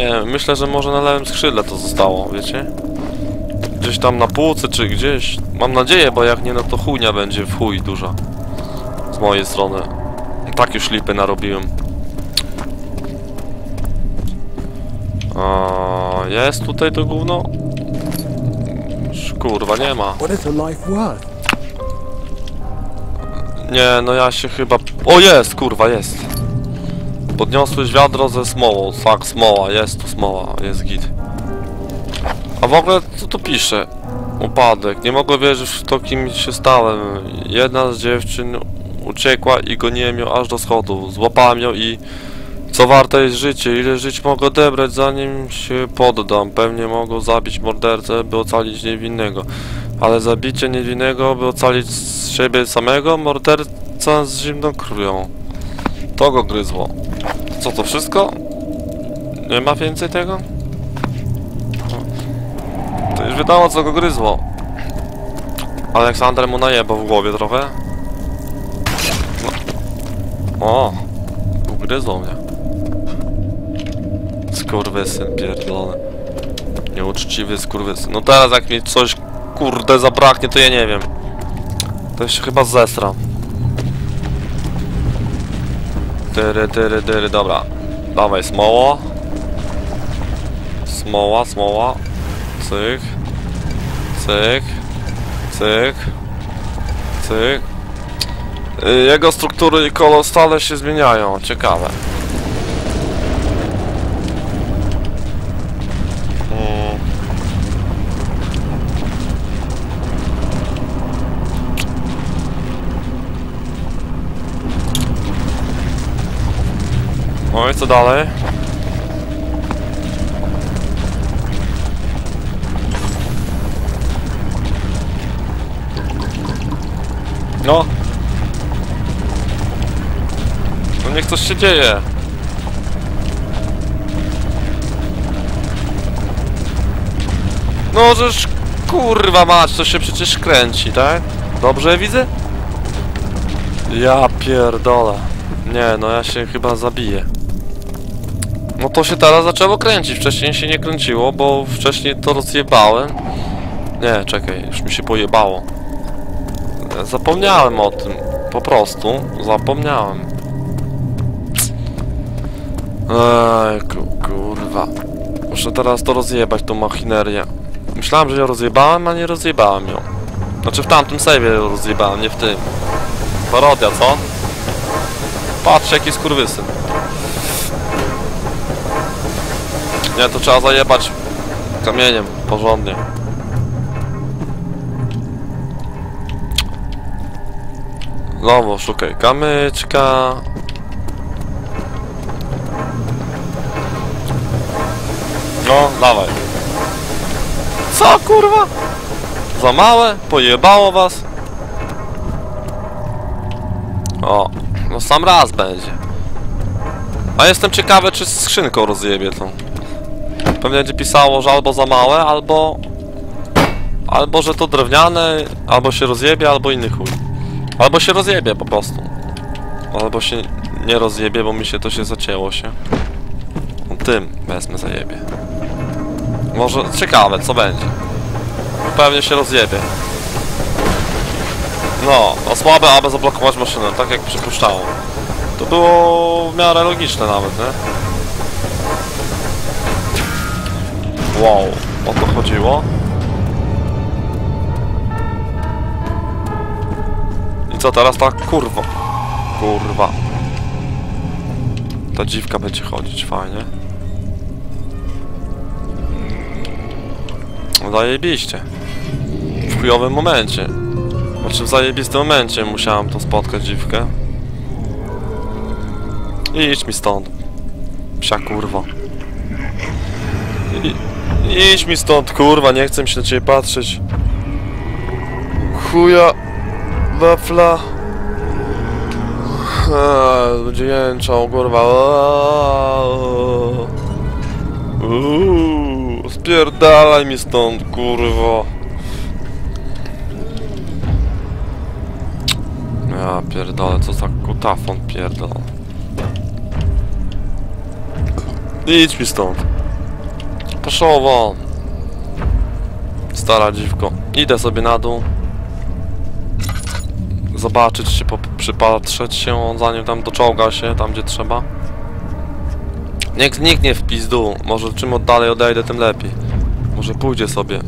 Nie myślę, że może na lewym skrzydle to zostało, wiecie? Gdzieś tam na półce, czy gdzieś. Mam nadzieję, bo jak nie, no to chujnia będzie w chuj duża. Z mojej strony. Tak już lipy narobiłem. A, jest tutaj to gówno? Kurwa, nie ma. Nie, no ja się chyba... O, jest, kurwa, jest. Podniosłeś wiadro ze smołą. Tak, smoła, jest tu smoła, jest git. A w ogóle, co tu pisze? Upadek. Nie mogę wierzyć w to, kim się stałem. Jedna z dziewczyn uciekła i goniłem ją aż do schodów. Złapałem ją i... Co warte jest życie? Ile żyć mogę odebrać, zanim się poddam? Pewnie mogą zabić mordercę, by ocalić niewinnego. Ale zabicie niewinnego, by ocalić siebie samego, morderca z zimną krwią. To go gryzło. Co to wszystko? Nie ma więcej tego? To już wiadomo co go gryzło. Aleksander mu najebał w głowie trochę. No. O! Ugryzło mnie. Skurwysyn pierdolony. Nieuczciwy skurwysyn. No teraz jak mi coś kurde zabraknie, to ja nie wiem. To się chyba zesram. Tyry, tyry, tyry, dobra. Dawaj, smoła. Smoła, smoła. Cyk. Cyk. Cyk. Cyk. Y, Jego struktury i kolor stale się zmieniają. Ciekawe. No i co dalej? No. No niech coś się dzieje. No żeż kurwa mać, to się przecież kręci, tak? Dobrze widzę? Ja pierdolę. Nie, no ja się chyba zabiję. No to się teraz zaczęło kręcić. Wcześniej się nie kręciło, bo wcześniej to rozjebałem. Nie, czekaj, już mi się pojebało. Zapomniałem o tym. Po prostu zapomniałem. Ej, ku, kurwa. Muszę teraz to rozjebać, tą machinerię. Myślałem, że ją rozjebałem, a nie rozjebałem ją. Znaczy w tamtym save'ie ją rozjebałem, nie w tym. Parodia, co? Patrz, jaki skurwysyn. Nie, to trzeba zajebać kamieniem, porządnie. Znowu szukaj kamyczka. No, dawaj. Co, kurwa? Za małe? Pojebało was? O, no sam raz będzie. A jestem ciekawy, czy z skrzynką rozjebie to. Pewnie będzie pisało, że albo za małe, albo... Albo, że to drewniane, albo się rozjebie, albo inny chuj. Albo się rozjebie po prostu. Albo się nie rozjebie, bo mi się to się zacięło się. No, tym wezmę zajebie. Może ciekawe, co będzie. Pewnie się rozjebie. No, o słabe, aby zablokować maszynę, tak jak przypuszczało. To było w miarę logiczne nawet, nie? Wow, o to chodziło. I co teraz tak? Kurwa. Kurwa. Ta dziwka będzie chodzić, fajnie. No Zajebiście. W chujowym momencie. Znaczy w zajebistym momencie musiałem to spotkać dziwkę. Idź mi stąd. Psia kurwa. Idź mi stąd kurwa, nie chcę mi się na ciebie patrzeć. Chuja. Wafla. Eee, Będzie jęczał, kurwa. Spierdalaj mi stąd, kurwa. Ja pierdolę, co za kutafon pierdolę. Idź mi stąd. Poszło won. Stara dziwko. Idę sobie na dół. Zobaczyć się, przypatrzeć się, zanim tam doczołga się, tam gdzie trzeba. Niech nikt nie w pizdu. Może czym od dalej odejdę, tym lepiej. Może pójdzie sobie.